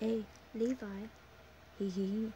Hey, Levi. Hee hee hee.